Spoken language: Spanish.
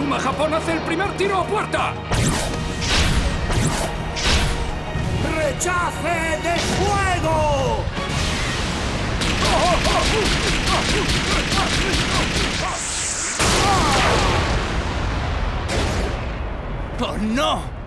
El Inazuma Japón hace el primer tiro a puerta. ¡Rechace de fuego! ¡Oh, no!